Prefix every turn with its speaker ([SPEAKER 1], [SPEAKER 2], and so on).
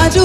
[SPEAKER 1] 아주